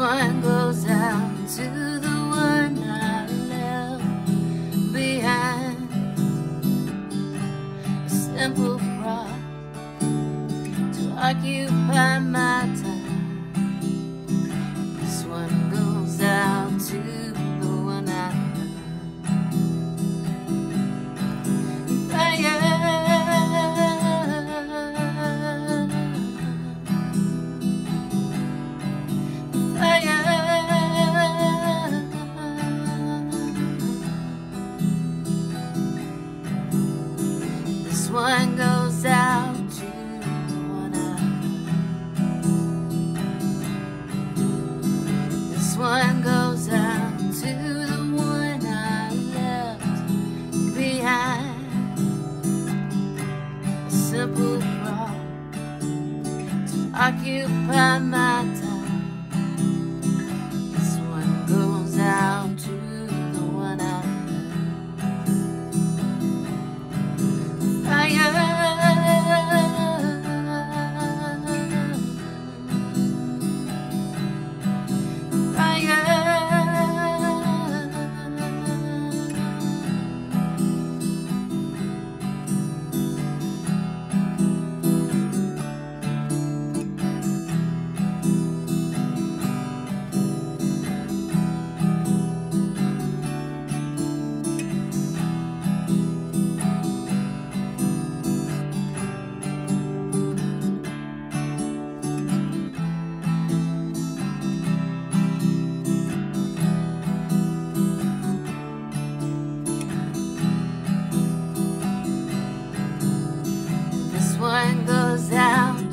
one goes out to the one I left behind. A simple prop to occupy my time. one goes out to one. This one goes out to the one I left behind. A simple prop to occupy my time.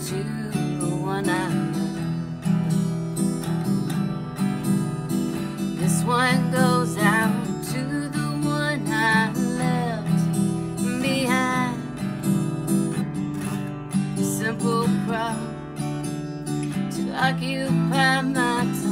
to the one I love. This one goes out to the one I left behind. Simple prop to occupy my time.